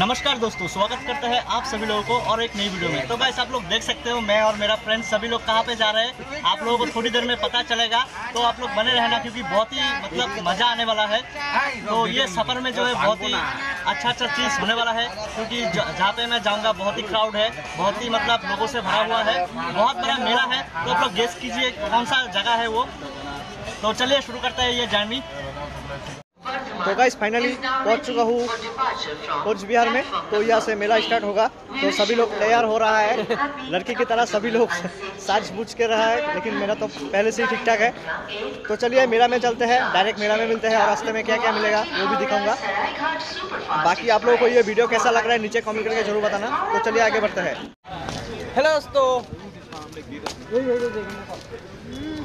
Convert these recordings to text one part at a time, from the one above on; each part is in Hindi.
नमस्कार दोस्तों, स्वागत करते हैं आप सभी लोगों को और एक नई वीडियो में। तो गाइस आप लोग देख सकते हो, मैं और मेरा फ्रेंड सभी लोग कहाँ पे जा रहे हैं? आप लोगों को थोड़ी देर में पता चलेगा। तो आप लोग बने रहना क्योंकि बहुत ही मतलब मज़ा आने वाला है। तो ये सफ़र में जो है बहुत ही अच्छा अच्छा चीज़ होने वाला है, क्योंकि जहाँ पे मैं जाऊँगा, बहुत ही क्राउड है, बहुत ही मतलब लोगों से भरा हुआ है, बहुत बड़ा मेला है। तो आप लोग गेस कीजिए कौन सा जगह है वो। तो चलिए शुरू करते हैं ये जर्नी तो गाइस फाइनली पहुँच चुका हूँ कोच बिहार में तो यहाँ से मेला स्टार्ट होगा। तो सभी लोग तैयार हो रहा है। लड़की की तरह सभी लोग साज बूझ के रहा है, लेकिन मेरा तो पहले से ही ठीक ठाक है। तो चलिए, मेला में चलते हैं डायरेक्ट मेला में मिलते हैं, और रास्ते में क्या क्या मिलेगा, वो भी दिखाऊँगा। बाकी आप लोगों को ये वीडियो कैसा लग रहा है, नीचे कमेंट करके ज़रूर बताना। तो चलिए, आगे बढ़ते हैं। हेलो दोस्तों।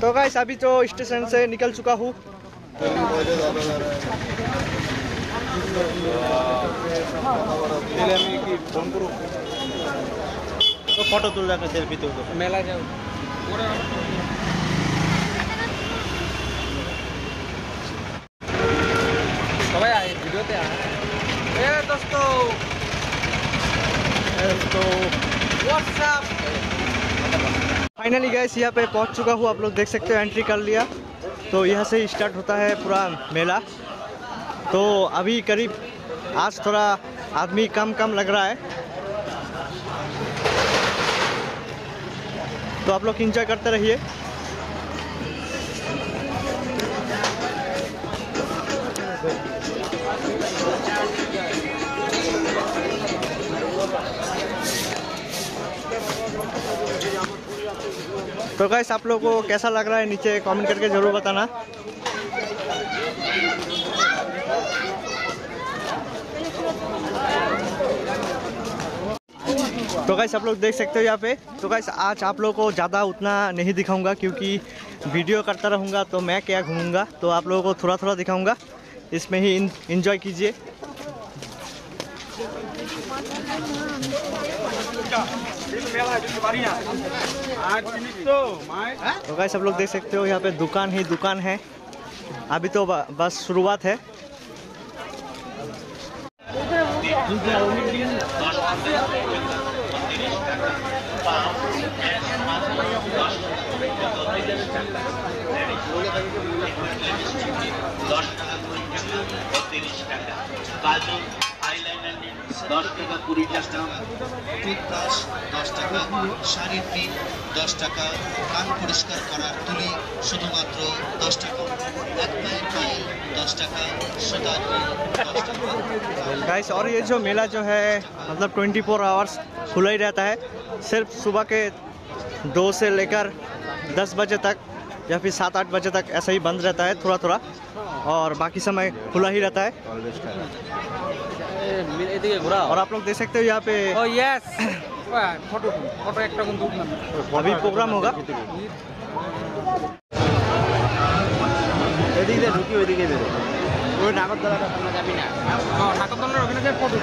तो गाइस अभी तो स्टेशन से निकल चुका हूँ। ফটো তুলে রাখো সেলফি তুলবো মেলা যাও সবাই আয় ভিডিওতে আয় এ দোস্ত तो হোয়াটসঅ্যাপ फाइनली गैस यहाँ पे पहुँच चुका हूँ आप लोग देख सकते हो एंट्री कर लिया तो यहाँ से स्टार्ट होता है पूरा मेला। तो अभी करीब आज थोड़ा आदमी कम कम लग रहा है। तो आप लोग इंजॉय करते रहिए। तो गैस आप लोगों को कैसा लग रहा है? नीचे कमेंट करके ज़रूर बताना। तो गैस आप लोग देख सकते हो यहाँ पे। तो गैस आज आप लोगों को ज़्यादा उतना नहीं दिखाऊँगा क्योंकि वीडियो करता रहूँगा तो मैं क्या घूमूँगा? तो आप लोगों को थोड़ा थोड़ा दिखाऊँगा। इसमें ही इंजॉय कीजिए। तो गाइस आप लोग देख सकते हो यहाँ पे दुकान ही दुकान है अभी तो ब- बस शुरुआत है দশ টাকা করে টাকা তিরিশ টাকা কাজল আইলাইনার নিন দশ টাকা কুড়ি টাকা টুথব্রাশ দশ টাকা শাড়ির পিন দশ টাকা কান পরিষ্কার করার তুলি শুধুমাত্র দশ টাকা এক পায়ের পায়ে দশ টাকা সুতার দশ টাকা गाइस और ये जो मेला जो है मतलब 24 फोर आवर्स खुला ही रहता है सिर्फ सुबह के दो से लेकर दस बजे तक या फिर सात आठ बजे तक ऐसा ही बंद रहता है थोड़ा थोड़ा और बाकी समय खुला ही रहता है এদিকে ঘোরাও और आप लोग देख सकते हो यहाँ पे ও ইয়েস ফটো ফটো একটা কিন্তু উঠলাম अभी प्रोग्राम होगा এদিকে ঢুকি ওইদিকে বেরো ওই নাগরদোলাটা সামনে যাবি না হ্যাঁ নাগরদোলার ওখানে যে ফটো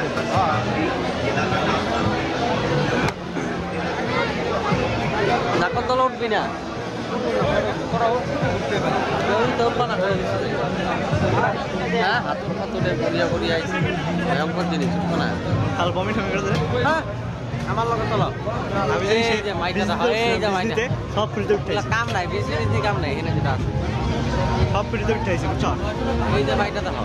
নাগরদোলা উঠবি না করা হোক ঘুরতে পারে তো পানা করে হ্যাঁ হাত হাতুরে ঘুরিয়া ঘুরিয়া আইসি ভয়ঙ্কর জিনিস না? হাল বমি টমি করে হ্যাঁ আমার লগে চলো। আমি সব ফিল্টার উঠে বুঝছ? এই যে মাইটা দাও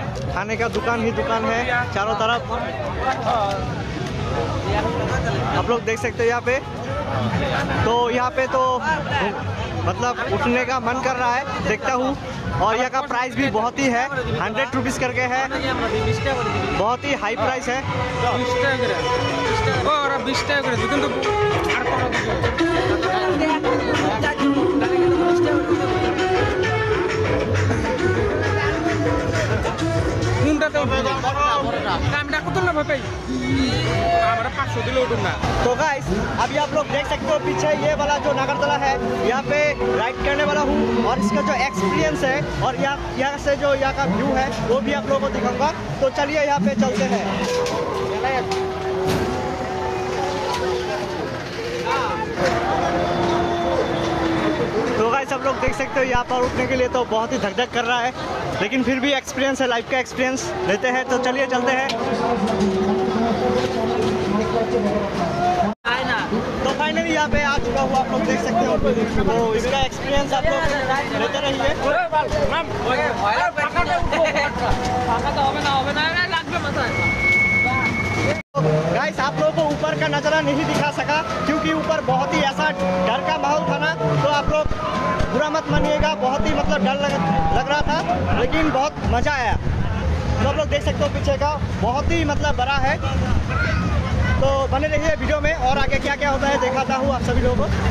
खाने का दुकान ही दुकान है, चारों तरफ़। आप लोग देख सकते हो यहाँ पे। तो यहाँ पे तो मतलब उठने का मन कर रहा है, देखता हूँ। और यहाँ का प्राइस भी बहुत ही है हंड्रेड रुपीज़ करके है। बहुत ही हाई प्राइस है। सकते हो पीछे ये वाला जो नागरदला है, यहाँ पे राइड करने वाला हूँ और इसका जो एक्सपीरियंस है और यहाँ यहाँ से जो यहाँ का व्यू है, वो भी आप लोगों को दिखाऊँगा। तो चलिए यहाँ पे चलते हैं। तो भाई सब लोग देख सकते हो यहाँ पर उठने के लिए तो बहुत ही धक धक कर रहा है, लेकिन फिर भी एक्सपीरियंस है लाइफ का एक्सपीरियंस लेते हैं तो चलिए चलते हैं। फाइनली यहाँ पे आ चुका हूँ आप लोग देख सकते हो। तो इसका एक्सपीरियंस आप लोग लेते रहिए। गाइस आप लोगों को ऊपर का नज़ारा नहीं दिखा सका क्योंकि ऊपर बहुत ही ऐसा डर का माहौल था ना तो आप लोग बुरा मत मानिएगा बहुत ही मतलब डर लग, लग रहा था लेकिन बहुत मज़ा आया। तो आप लोग देख सकते हो पीछे का बहुत ही मतलब बड़ा है। तो बने रहिए वीडियो में और आगे क्या क्या होता है देखाता हूँ आप सभी लोगों को।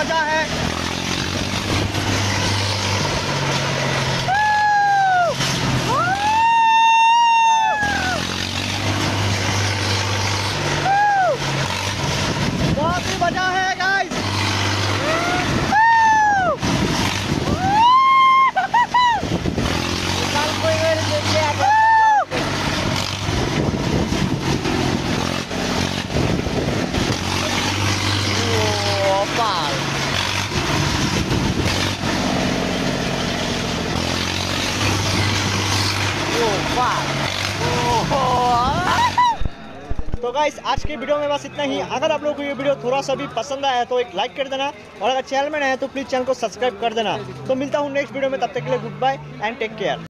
मज़ा है बहुत ही मज़ा है गाइस तो गाइस आज के वीडियो में बस इतना ही। अगर आप लोगों को ये वीडियो थोड़ा सा भी पसंद आया तो एक लाइक कर देना और अगर चैनल में नए हैं तो प्लीज़ चैनल को सब्सक्राइब कर देना। तो मिलता हूँ नेक्स्ट वीडियो में, तब तक के लिए good bye and take care